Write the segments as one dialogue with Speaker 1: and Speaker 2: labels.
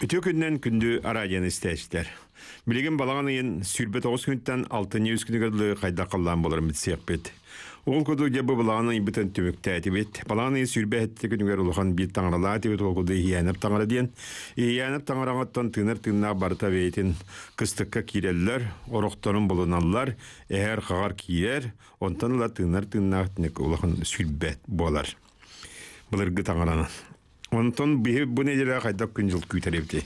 Speaker 1: Үтө күннен күндү арадиан истәштер. Билеген балаган ыйын сүрбе 9 күнтен 6 ньюс күнүгөрлү кайда калган болар бит бит. Ол коду жабы балаган ыйын бүтән төмөктә тибет. Балаган ыйын сүрбе хәтте күнүгөр улхан бит таңрала тибет ол коду иянып таңра диен. Иянып таңрагаттан тыныр тынна барта кирелләр, орохторун болуналлар, әгәр хагар киер, онтан ла тыныр тынна тник улхан сүрбе болар. Онтон бихи бу неделе кайда күн жыл күйтерепти.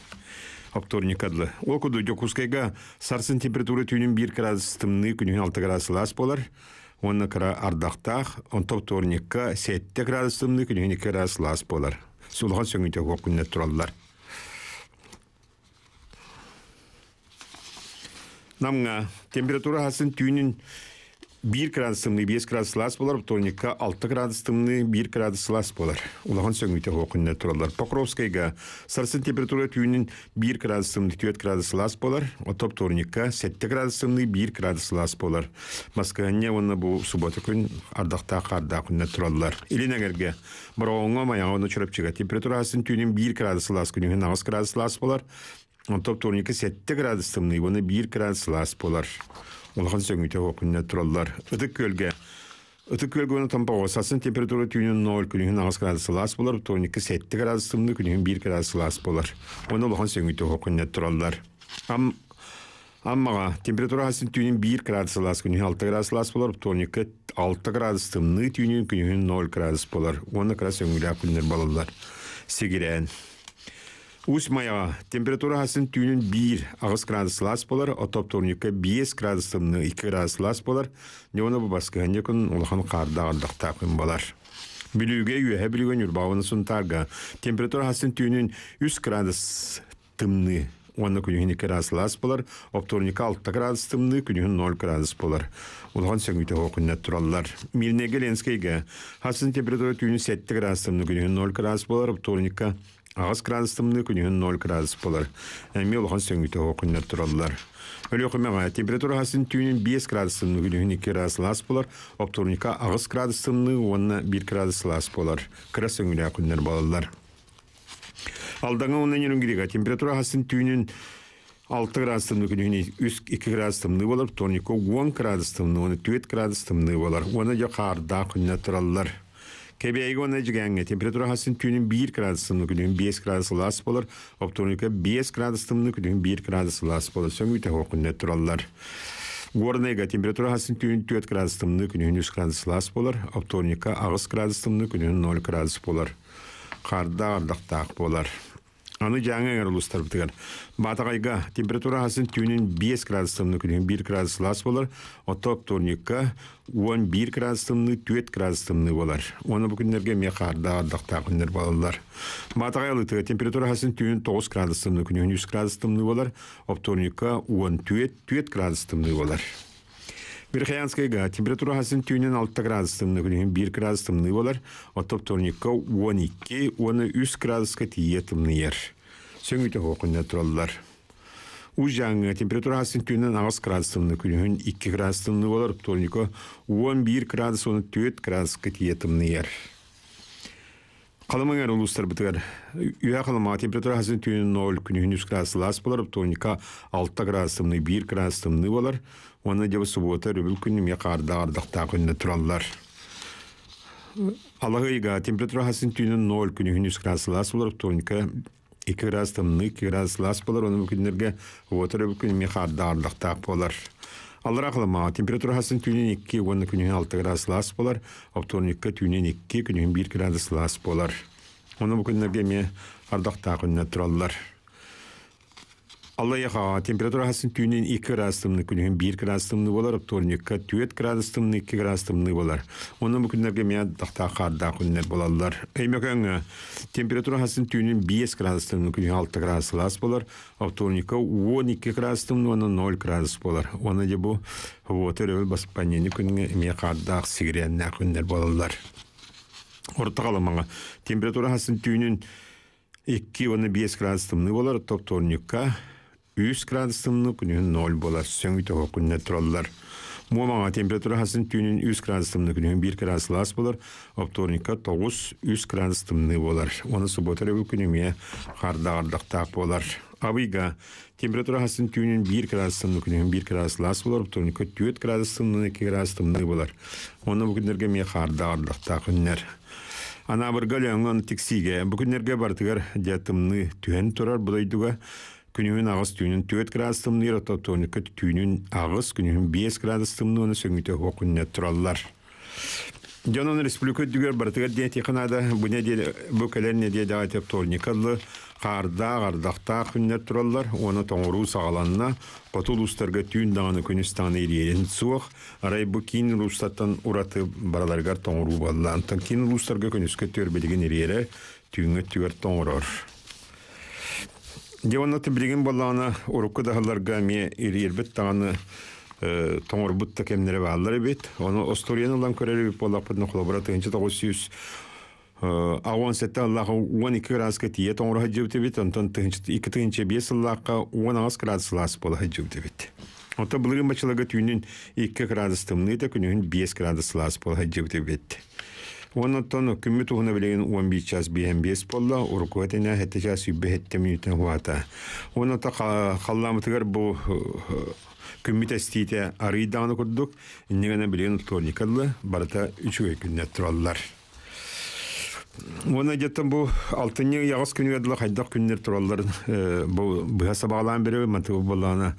Speaker 1: Вторник адлы. Ол куду жокускайга сарсын температура түйнүн 1 градус тымны күнүн 6 градус лас болар. Онна кара ардактах, он вторникка 7 градус тымны күнүн 2 градус лас болар. Сулхан сөңүтө көкүнне тураллар. Намга температура хасын түйнүн 1 градус тымны 5 градус лас болар, вторникка 6 градус тымны 1 градус лас болар. Улахан сөңүйте хоқынна туралар. Покровскайга сарсын температура түйінін 1 градус тымны 4 градус лас болар, отоп вторникка 7 градус тымны 1 градус лас болар. Москваня оны бұл суббота күн ардақта қарда күнне туралар. Илинегерге бұрауыңа маяңа оны чырып чыга. Температурасын түйінін 1 градус лас күнін 9 градус лас болар. Отоп вторникка 7 градус тымны, оны 1 градус лас болар. Улахан сөңүтө окунна тураллар. Ытык көлге. Ытык көлге оны тампа сасын температура түйінен 0 күнігін 9 градус лас болар, тоникі 7 градус тымны күнігін 1 градус лас болар. Оны улахан сөңүтө окунна тураллар. Ам Аммаға температура хасын түйінен 1 градус лас күнігін 6 градус лас болар, тоникі 6 градус тымны түйінен күнігін 0 градус болар. Оны кра сөңүлі күннер балалар. Сегирән. Ус маяға температура хасын түйінін 1 ағыз градус лас болар, отоп торникка 5 градус тымны 2 градус лас болар, не оны бұл басқыған екін ұлған қарда ардақта күн болар. Білуге үйе білуген үрбауыны сұнтарға температура хасын түйінін 3 градус тымны оны күнігін 2 градус лас болар, опторника 6 градус тымны күнігін 0 градус болар. Улған сөңгіте оқынна тұралар. Милнеге ленскейге хасын температура түйінін 7 градус тымны күнігін 0 градус болар, опторника Ағас градустымны күнігін 0 градус болар. Әме э, олған сөңгіті оқыннар тұралылар. Өлі оқымаға температура хасын түйінен 5 градустымны күнігін 2 градус лас болар. Оптурника ағас градустымны онына 1 градус лас болар. Кыра сөңгілі ақыннар балалар. Алдаңа онын ерінгеріға температура хасын түйінен 6 градустымны күнігін 2 градустымны болар. Оптурника 10 градустымны, оны 4 градустымны болар. Оны жақ арда тұралылар. TB1 ġgħanget, temperatura ħassin tunin bir grad stimnu kudin, bies grad Оптоника бир градусом bies grad stimnu температура градус градус лас болар, автоника градус тымны 0 градус болар. Қарда ардақтақ болар. Аны жаңа ұлыстар бітігер. Батағайға температура хасын түйінен 5 градустымны күнен 1 градус лас болар, отоп турникка 11 градустымны 4 градустымны болар. Оны бүкіндерге ме қарда ардақта күндер балалар. Температура хасын түйін 9 градустымны күнен 100 градустымны болар, оптурникка 14 градустымны болар. Верхоянскайга температура хасын түйінен 6 градустымны күнен 1 градустымны болар, отоп турникка 12, оны 3 градуска тие тымны ер. Сөңіті хоқынна тұралар. Уж жаңы температура хасын түйінен 9 градустымны күнен 2 градустымны болар, турникка 11 градус, оны 4 градуска тие тымны ер. Қалымыңар ұлыстар бітігер. Үйә қалыма температура хасын түйінен 0 күнен 3 градус лас болар, турникка 6 градустымны 1 градустымны болар, Оны жабы суббота рөбіл күнні ме қарда ардақта күнні тұралар. Алағыйға температура хасын түйінен 0 күні 100 градус лас болар, тоника 2 градус тымны 2 градус лас болар. Аллар ақылыма температура хасын түйінен 2 оны күні 6 градус лас болар, оптоникка түйінен 2 күні 1 градус лас болар. Оны күндерге ме ардақта күнні тұралар. Алла яха температура хасын түйінен 2 градустымны күнігін 1 градустымны болар, вторникка 4 градустымны 2 градустымны болар. Оның бүкіндерге мен дақта қарда күннер болалар. Әймекәң температура хасын түйінен 5 градустымны күнігін 6 градус лас болар, вторникка 12 градустымны, оны 0 градус болар. Оны де бұл вотер өвіл баспанені күнігін мен қарда сигіренне күннер болалар. Орта қаламаға температура хасын түйінен 2 оны 5 градустымны болар, топ-торникка 3 градустымны күнігін 0 болар, сөңгі тоғы күнне тұралар. Муамаға температура хасын түйінін 100 градус тымны күнігін 1 градус лас болар, опторника 9-100 градус тымны болар. Оны субботары бұл күніме болар. Абыйға температура хасын түйінін 1 градус тымны күнігін 1 градус лас болар, опторника 4 градус тымны 2 градус тымны болар. Оны бұл күндерге ме қарда-қардақтақ күннер. Ана бұрға ләңін тіксиге, бүгінерге бартығар дятымны түйен тұрар күнүн агыс түйүнүн төт градус тымны рото тоника түйүнүн агыс күнүн 5 градус тымны оны сөңүтө хокунне тураллар. Жонон республика дүгөр бартыгар ден тиханада буне де бу келерне де да теп торникаллы карда кардакта күннер тураллар. Оны тоңуру сагаланна котул устарга түйүн даганы күнүстаны ириен суох. Арай бу кин рустаттан ураты бараларгар тоңуру баллан. Тан кин рустарга күнүскө төрбелеген ириере түйүнгө түгөр тоңурор. Девонаты билген боллана урукка дахаларга ме ирирбет таганы тоңор бутта кемнере баалар бит. Оны Осториян улан көрер бит боллак бутны холобра тыгынчы 900 Ауан сетте Аллаха 12 градуска тие тоңор хаджыбыты бит. Онтон тыгынчы 2 тыгынчы 5 Аллахка 10 градус лас бола хаджыбыты бит. Ота былыгын бачылага түйінін 2 градус тымны да күнігін 5 градус лас бола хаджыбыты бит. Оннотон күммү туһуна билеген 11 час биһен бес болла, уркуатына хетте час үббе хетте минутын хуата. Оннотон халламытыгар бу күммү тестите арыйдааны курдук, иннегene билеген тоникаллы барата 3 күннәт тураллар. Оны жеттен бу алтынны ягыз күнүгө дылы хайдак күннер тураллар бу быха сабагалан бери мантыбы болланы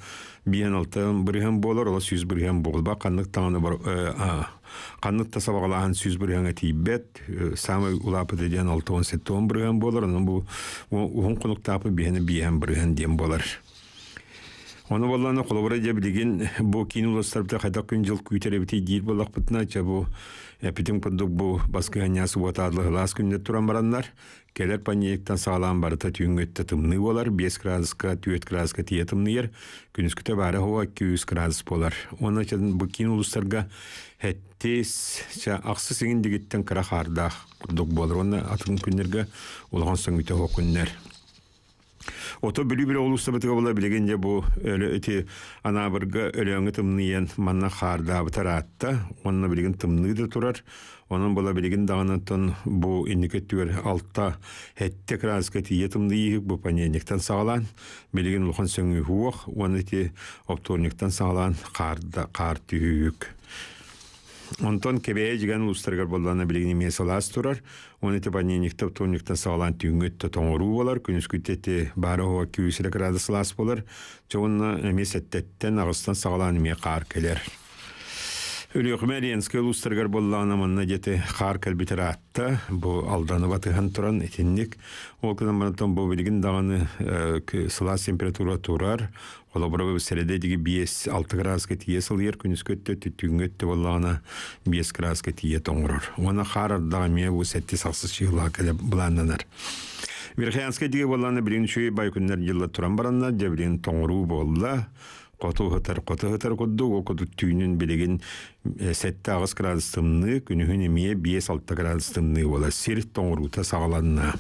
Speaker 1: биен алтын бирген болор, ола сүз бирген болба, каннык таңы бар Қаннытта сабағалахан сүз біргенге тейбет, самы улапы деден 6-17 бірген болар, оның бұл ұғын құнықтапы бейені бейен бірген дем болар. Оны болланы қолыбыра деп деген бұл кейін ұлыстарыпта қайдақ күн жыл күйтері бітей дейір болақ бұтына, ча бұл әпітің пұндық бұл басқы ғаниясы отадылы ғылас күнде тұран баранлар, келер панеліктен сағалан барыта түйінгетті тымны болар, 5 градуска, 4 градуска тие тымны ер, күніскіте бары хова 200 градус болар. Оны чадын бұл кейін ұлыстарға хәттес ча ақсы сеңін дегеттен кыра харда курдук болар. Оны атын күннерге улған соң күннер. Ото бүлі бір олуста бітігі бола білегенде бұл өлі өте ана біргі өлеңі тымныйен манна харда бітар атта. Онына білеген тымныйды тұрар. Bola bilgin dağınıntın bu indiket tüver altta hette kraska tiye tımdıyı bu panyenikten sağlan. Bilgin ulhan söngü huok, onu ti optornikten sağlan karda kar tüyük. Онтон кебее жиган улустаргар боллана билигини месалас турар. Оны те баннениктеп тониктен сагалан түйүнгөттө тоңору болар. Күнүскүттети бары хова 200 градус лас болар. Жонна месеттеттен агыстан сагалан ме кар келер. Үліғмәриенскі ұлыстырғар боллағына мұнна деті қар кәлбітер атта, бұл алданы батыған тұран етіннік. Ол күнін мұнатан бұл білген дағаны сылас температура тұрар, Ола бұра бұл сәледе деге 5-6 градусқа тие күніз көтті, түтін көтті боллағына 5 градусқа тие тоңырыр. Оны қар ардаға ме бұл сәтті сақсыз шығыла кәлі бұланданар. Верхаянска деге боллағына білген шөй бай күнлер жылы тұран баранна, жабілген тоңыру болла. Коту хытар, коту хытар кодду, ол коду түйінін білеген сәтті ағыз градус тымны, күнігін емие 5-6 градус тымны бола, сер тоңырута сағаланна.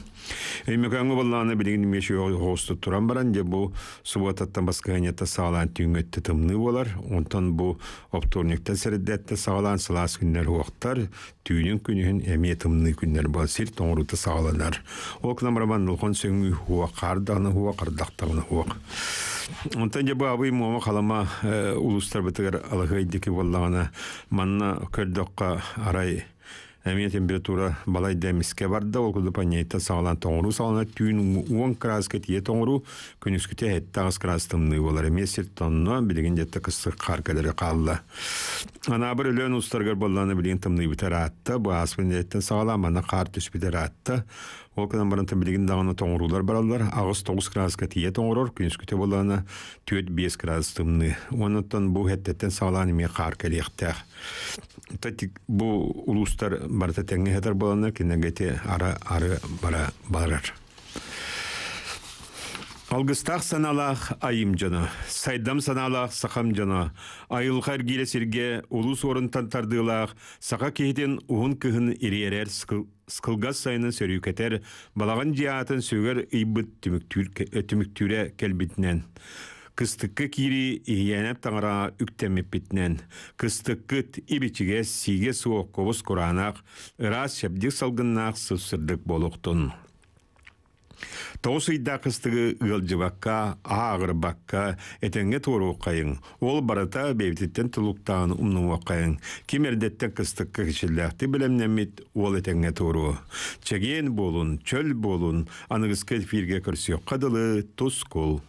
Speaker 1: Өймекаңы болланы білеген меші оғысты туран баран, де бұл субататтан басқа ғанетті сағалан түйінгетті тымны болар, онтан бұл опторникті сәрдетті сағалан сылас күннер оқтар, түйінін күнігін әме тымны күннер бол, сер тоңырута сағаланар. Ол күнам рабан нұлған сөңі хуа қардағыны хуа, қардақтағыны хуа. Онтан жабы абый мома қалама улустар бітігер алығайдекі боллағына манна көрдіққа арай Әмия температура балай дәміске барды, ол күлді панейта сағалан тоңыру салана түйін 10 градусқа тие тоңыру, күніскіте әтті ағыз градус тымны болар. Әмия сер тонна білеген жетті қысты қар кәдері қалды. Ана бір өлен ұстарғар болланы білеген тымны бітер атты, бұл аспен әттен сағалан мана қар түс бітер атты. Ол кынан барынты білеген дағаны тоңырулар баралар. Ағыз 9 градусқа тие тоңырор, күніскіте болланы 4-5 градус тымны. Онытын бұл әттеттен сағалан еме қар кәлектәқ. Татик бу улустар барта теңге хатар боланар кинегете ара ары бара барар. Алгыстақ саналақ айым жана, сайдам саналақ сақам жана, айыл қар сирге улус орынтан тардылақ, сақа кейден уын кыхын ириерер скылгас сайынан сөрюкетер, балаған жиатын сөгер ыйбыт түміктүре келбітінен. кыстыккы кири иянеп таңара үктемеппитнен кыстыккыт ибичиге сиге суоккобус кураанах ырас шепдик салгыннаах сывсырдык болуктун Тоос ыйда кыстыгы ылжыбакка, аагырбакка, этенге тору кайын. Ол барата бейбитеттен тулуктаан умнуа кайын. Кимердеттен кыстыкка кишилләхти билемнемит ол этенге тору. Чеген болун, чөл болун, аныгыз фирге көрсөк кадылы тускул.